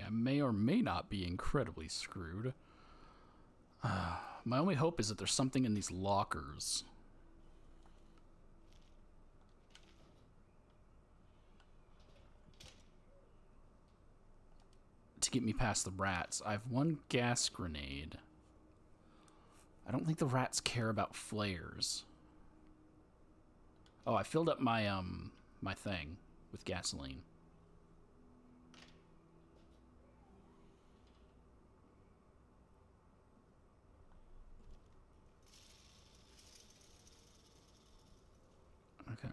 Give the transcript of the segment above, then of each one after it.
I may or may not be incredibly screwed. Uh, my only hope is that there's something in these lockers. To get me past the rats. I have one gas grenade. I don't think the rats care about flares. Oh, I filled up my, um, my thing with gasoline. Okay.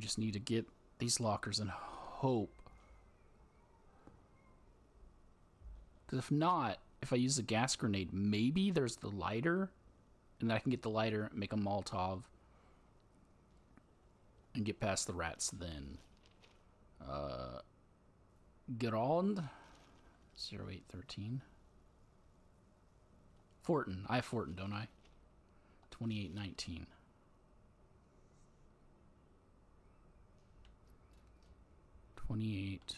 We just need to get these lockers and hope. Because if not, if I use a gas grenade, maybe there's the lighter. And then I can get the lighter, make a Molotov. And get past the rats then. Uh, Giraud. 0813. Fortin. I have Fortin, don't I? 2819. Twenty-eight.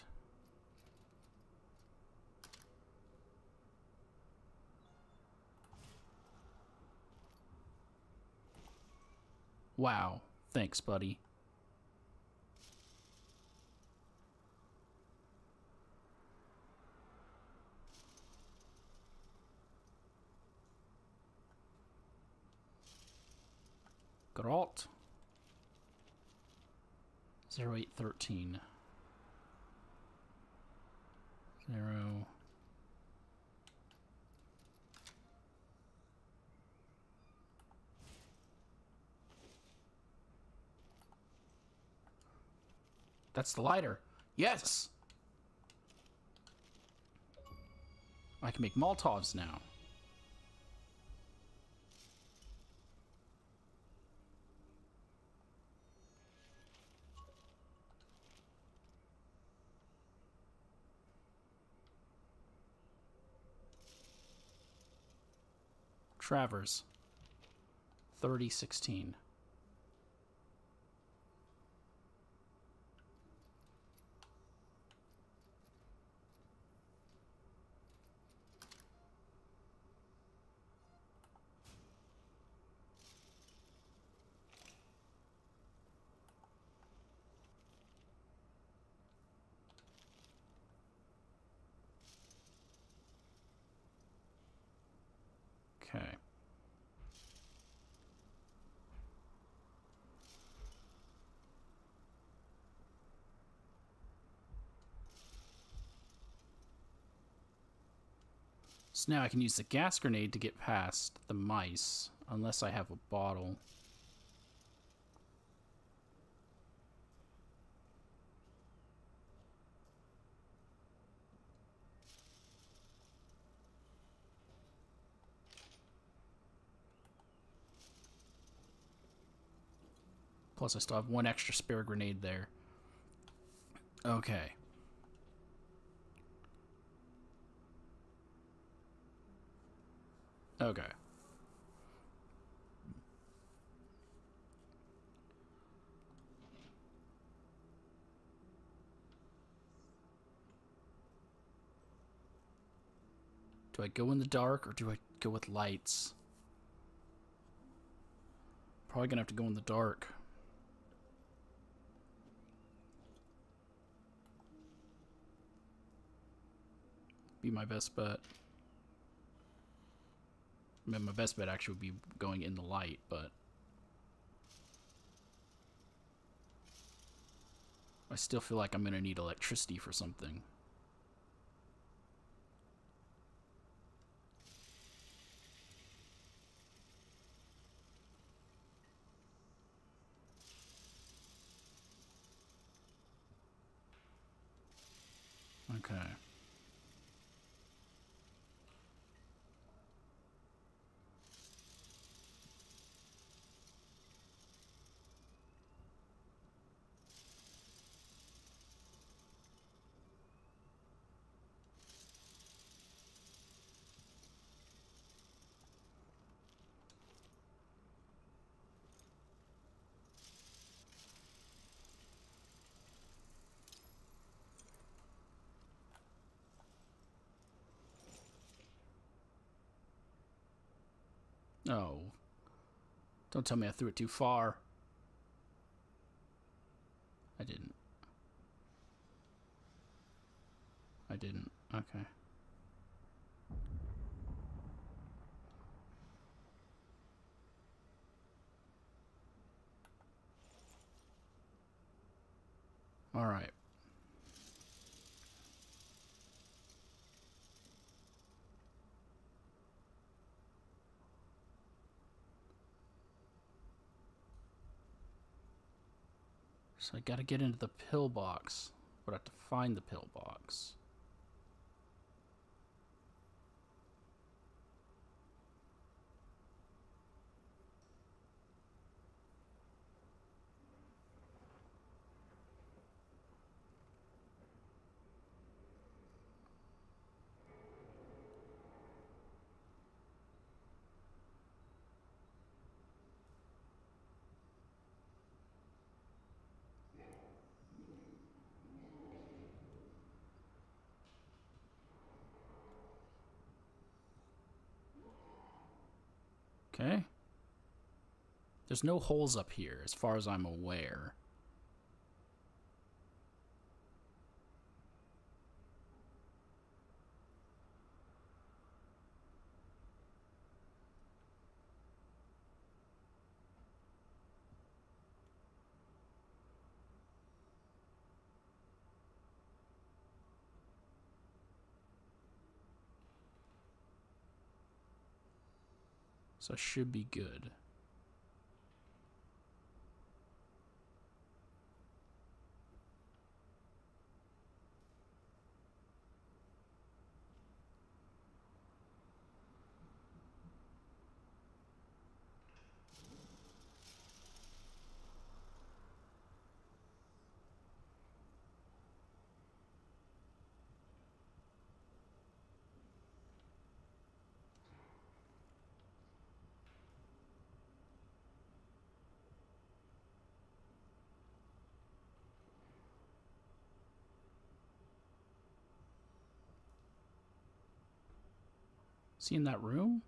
Wow. Thanks, buddy. Giraud. 0813. Zero. That's the lighter. Yes! I can make Molotovs now. Travers. 3016. Okay. So now I can use the gas grenade to get past the mice, unless I have a bottle. Plus I still have one extra spare grenade there. Okay. Okay. Do I go in the dark or do I go with lights? Probably gonna have to go in the dark. Be my best bet. I mean, my best bet actually would be going in the light, but... I still feel like I'm going to need electricity for something. Okay. Oh. Don't tell me I threw it too far. I didn't. I didn't. Okay. All right. So I gotta get into the pillbox, but I have to find the pillbox. Okay. There's no holes up here, as far as I'm aware. So I should be good. See in that room?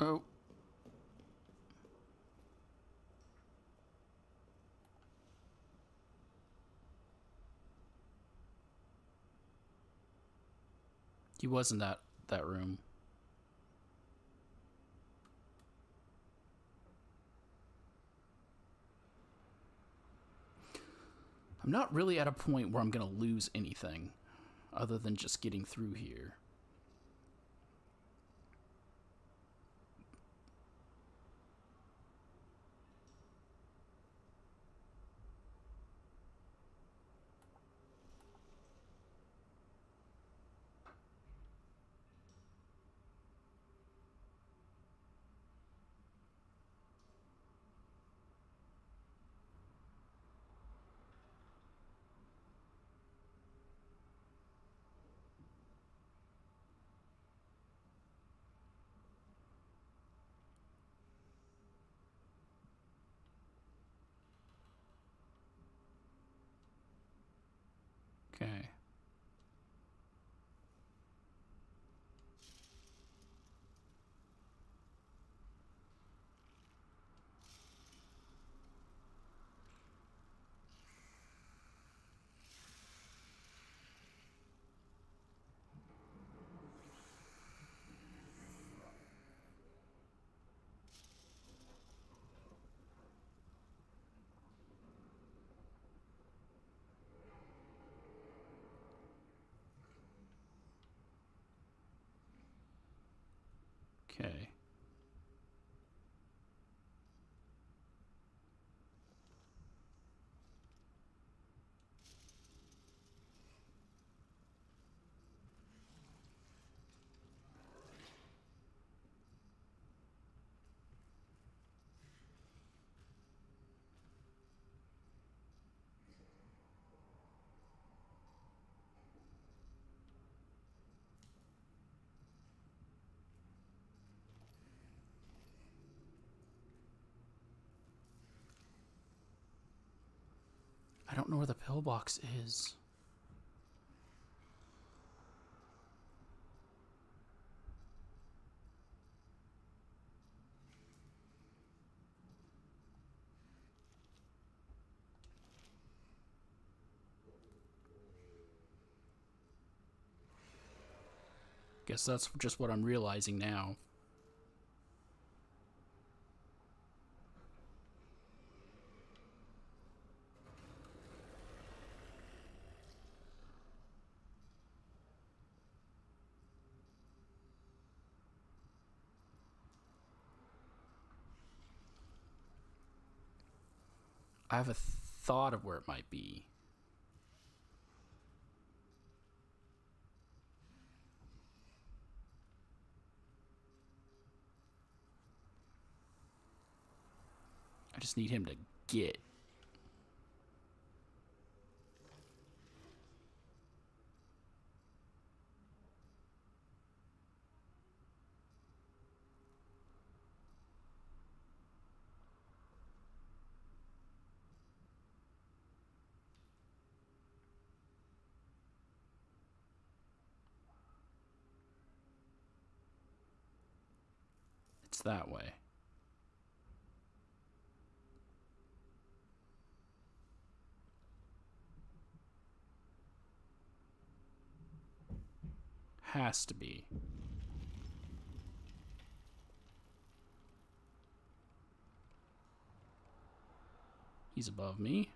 Oh. He was in that that room. I'm not really at a point where I'm going to lose anything other than just getting through here. Don't know where the pillbox is. Guess that's just what I'm realizing now. I have a thought of where it might be. I just need him to get. It's that way. Has to be. He's above me.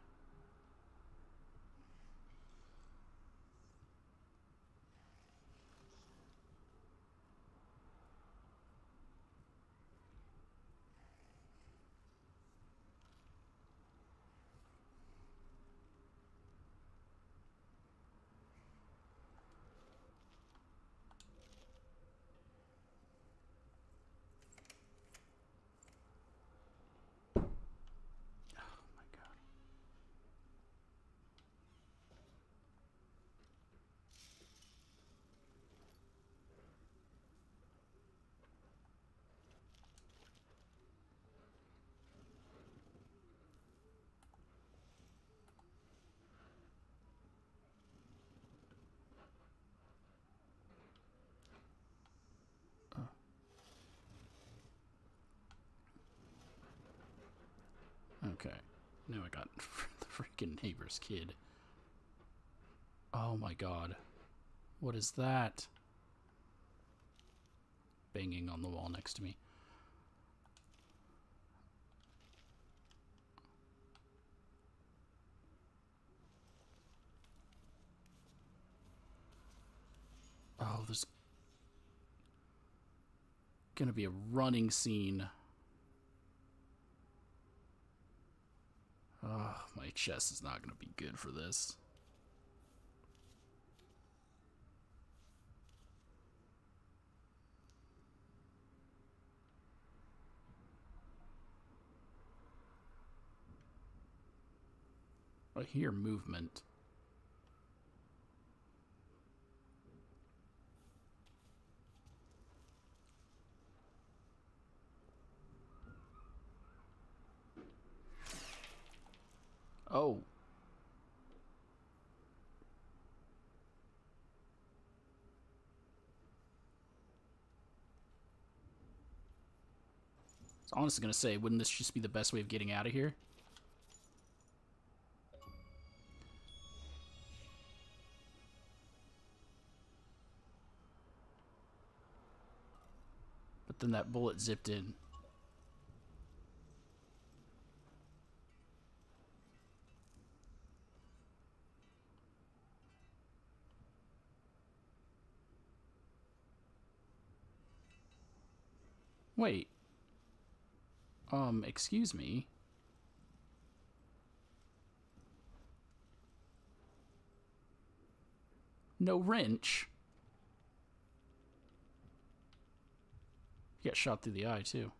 Okay. Now I got the freaking neighbor's kid. Oh my god. What is that? Banging on the wall next to me. Oh, there's gonna be a running scene. Oh, my chest is not going to be good for this. I hear movement. Oh. I honestly to say, wouldn't this just be the best way of getting out of here? But then that bullet zipped in. Wait. Um, excuse me. No wrench. You got shot through the eye, too.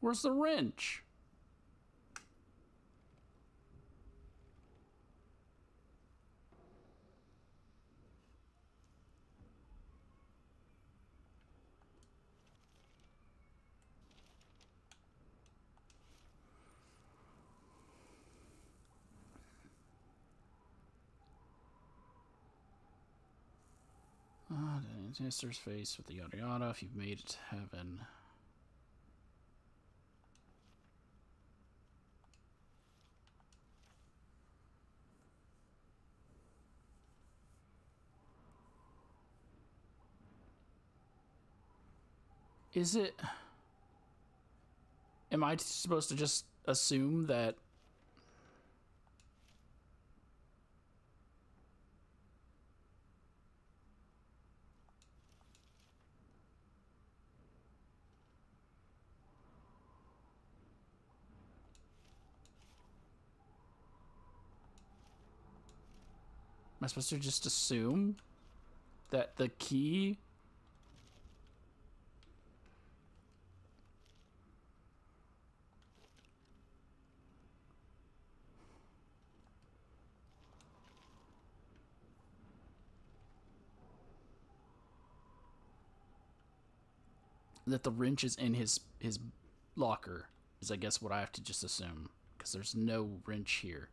Where's the wrench? Ah, the ancestor's face with the yada yada. If you've made it to heaven. Is it. Am I supposed to just assume that Am I supposed to just assume that the key that the wrench is in his his locker is I guess what I have to just assume because there's no wrench here.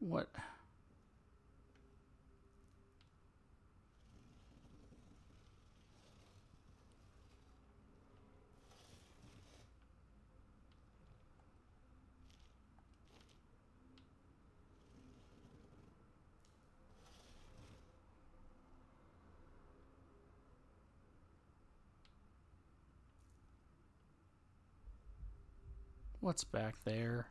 What? What's back there?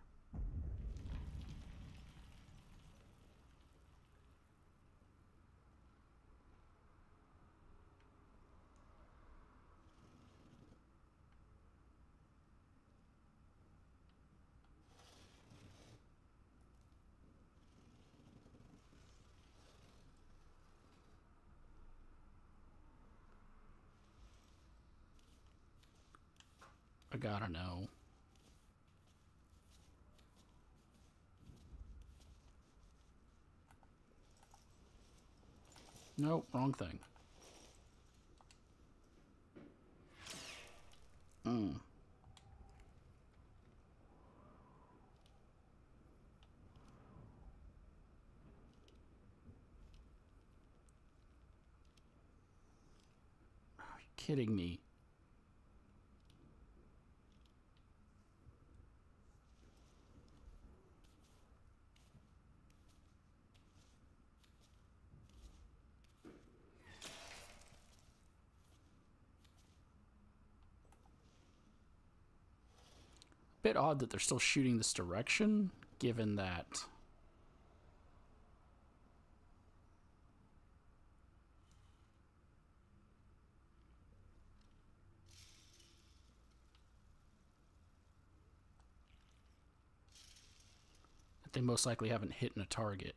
I gotta know. Nope, wrong thing. Mm. Are you kidding me? Bit odd that they're still shooting this direction, given that. They most likely haven't hit a target.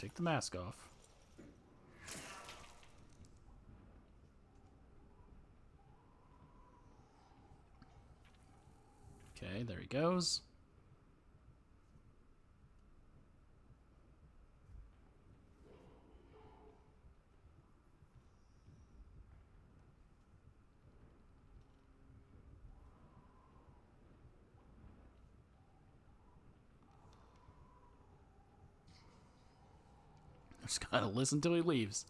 Take the mask off. Okay, there he goes. Just gotta listen till he leaves.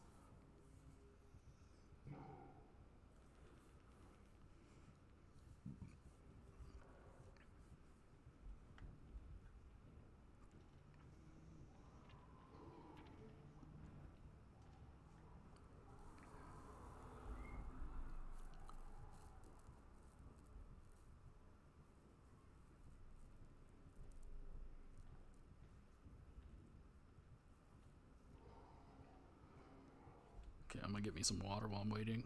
I'm gonna get me some water while I'm waiting.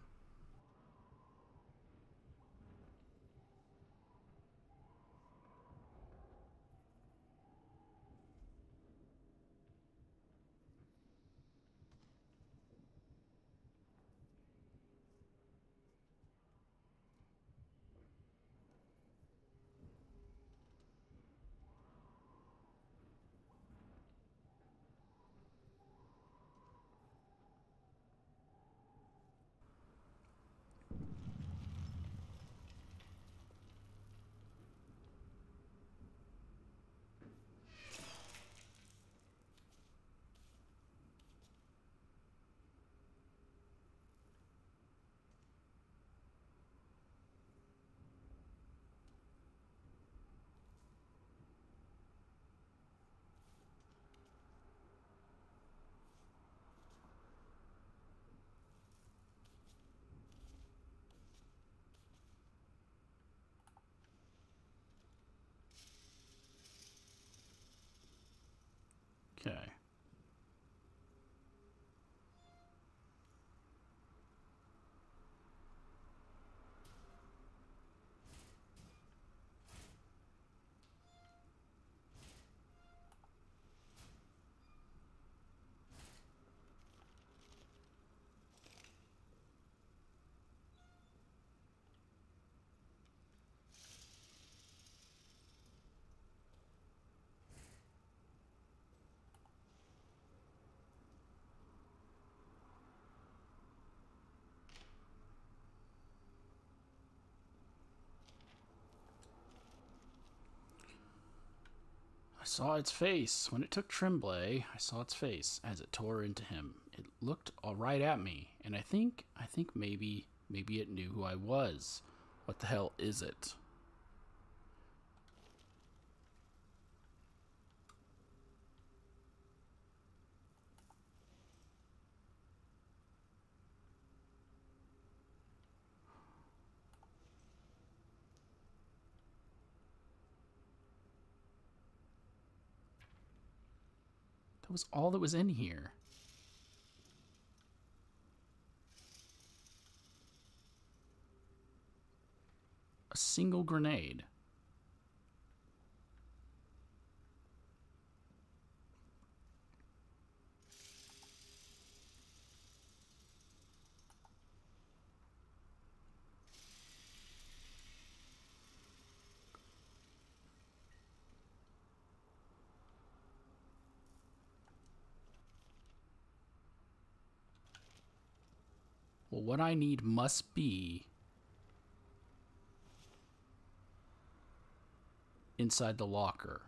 I saw its face. When it took Tremblay, I saw its face as it tore into him. It looked all right at me, and I think, I think maybe, maybe it knew who I was. What the hell is it? Was all that was in here. A single grenade. Well, what I need must be inside the locker.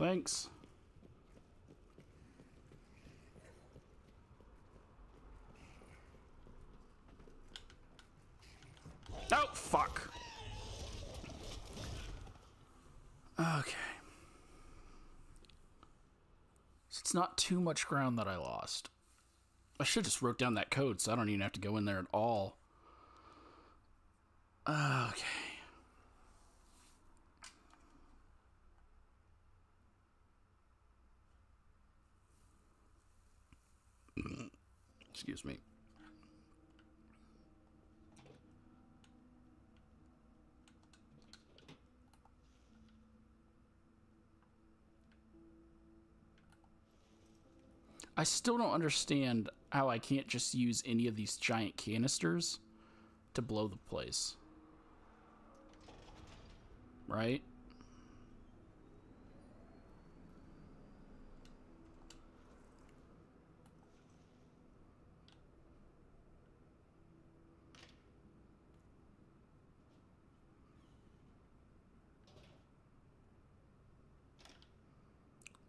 Thanks. Oh, fuck. Okay. So it's not too much ground that I lost. I should just wrote down that code so I don't even have to go in there at all. Okay. Excuse me. I still don't understand how I can't just use any of these giant canisters to blow the place. Right?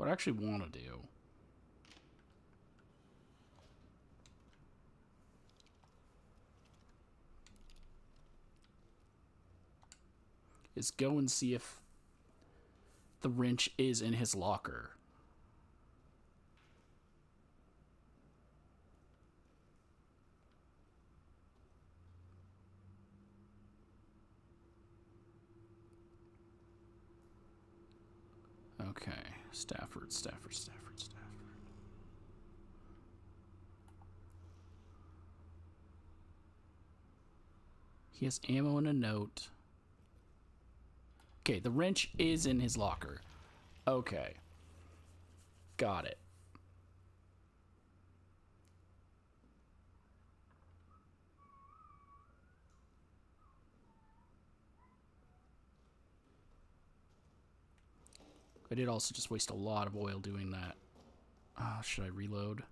What I actually want to do is go and see if the wrench is in his locker. Okay, Stafford, Stafford, Stafford, Stafford. He has ammo and a note. Okay, the wrench is in his locker. Okay. Got it. I did also just waste a lot of oil doing that. Uh, should I reload?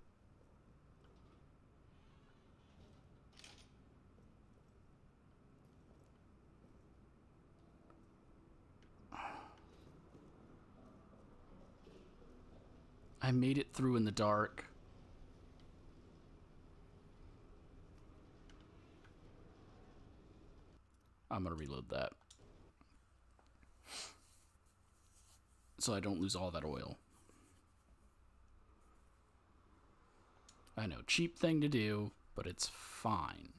I made it through in the dark. I'm going to reload that. So I don't lose all that oil. I know, cheap thing to do, but it's fine.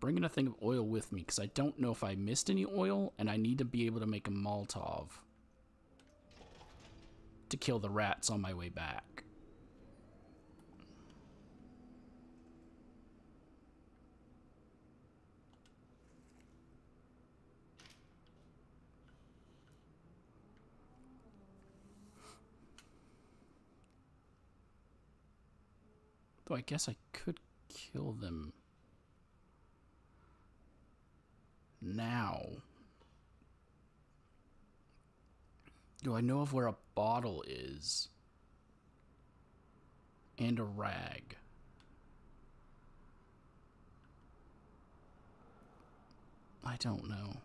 bringing a thing of oil with me because I don't know if I missed any oil and I need to be able to make a Molotov to kill the rats on my way back. Though I guess I could kill them. now. Do I know of where a bottle is? And a rag. I don't know.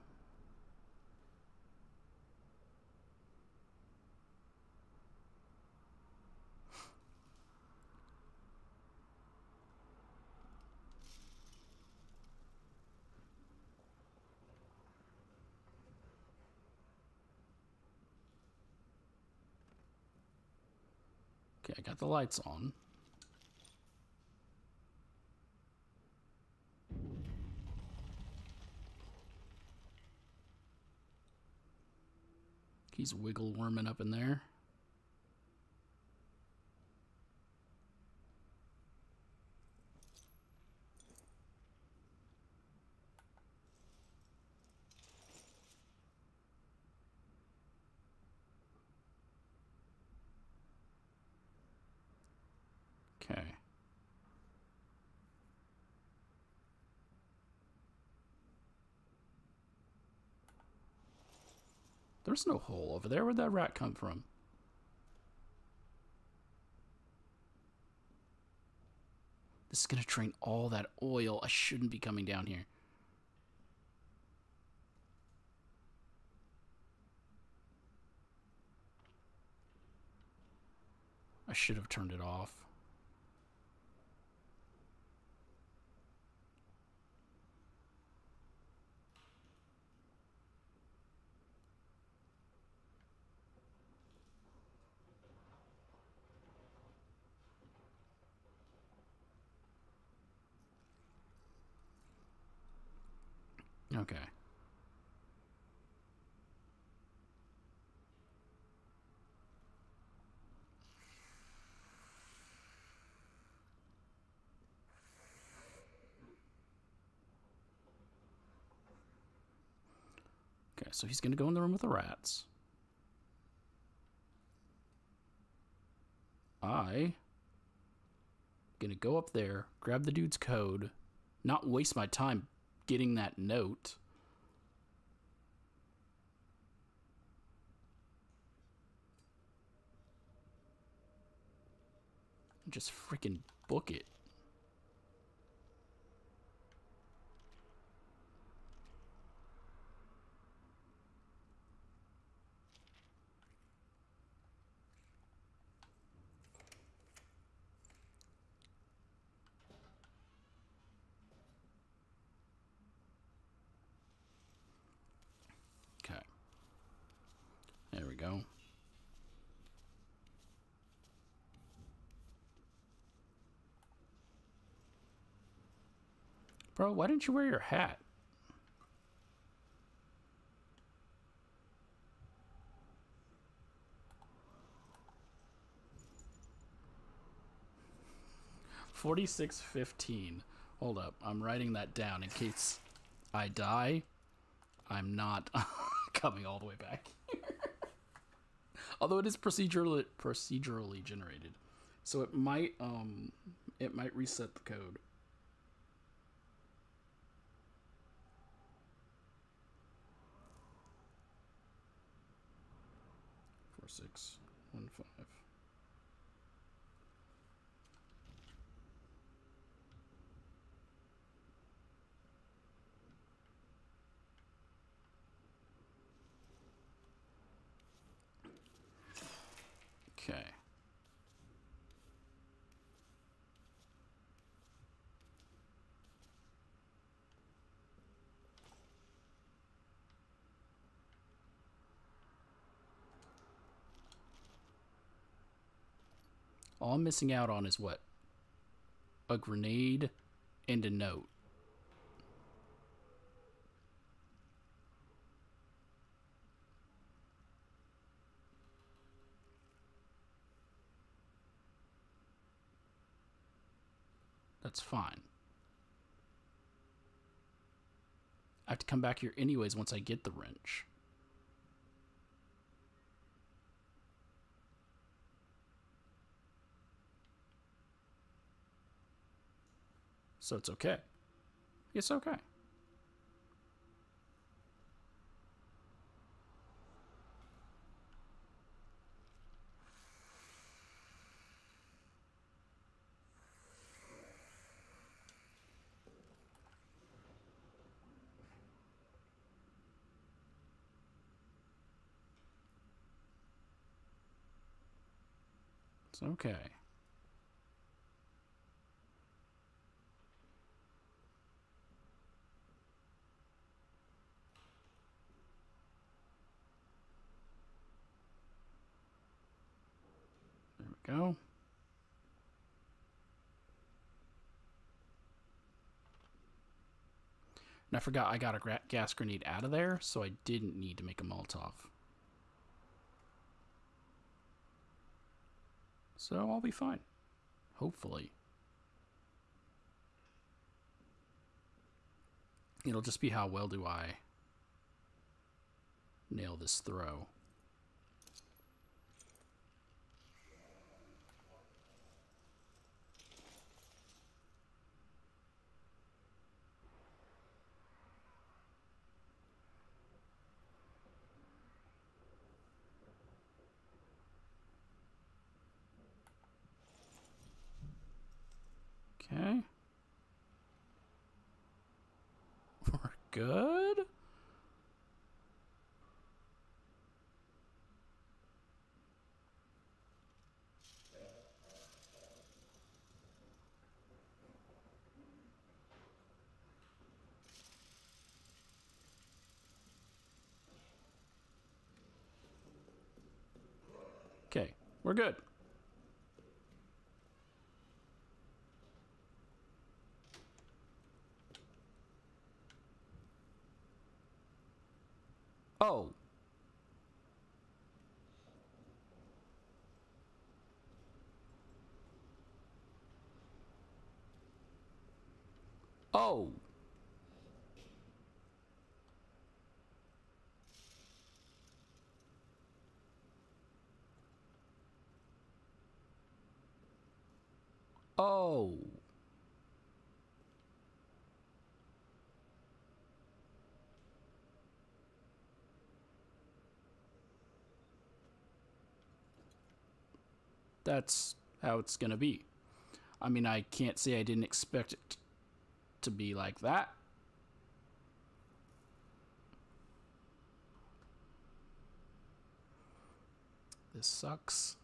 Okay, I got the lights on. He's wiggle worming up in there. There's no hole over there. Where'd that rat come from? This is going to drain all that oil. I shouldn't be coming down here. I should have turned it off. Okay. Okay, so he's going to go in the room with the rats. I going to go up there, grab the dude's code, not waste my time getting that note. Just freaking book it. Go. Bro, why didn't you wear your hat? Forty-six fifteen. Hold up, I'm writing that down in case I die. I'm not coming all the way back. Although it is procedurally procedurally generated, so it might um it might reset the code. Four six one five. Okay. All I'm missing out on is what? A grenade and a note. That's fine. I have to come back here anyways once I get the wrench. So it's okay. It's okay. It's okay. There we go. And I forgot I got a gas grenade out of there, so I didn't need to make a Molotov. So I'll be fine. Hopefully. It'll just be how well do I nail this throw. Okay. Good? Okay, we're good. Oh. Oh. Oh. That's how it's going to be. I mean, I can't say I didn't expect it to be like that. This sucks.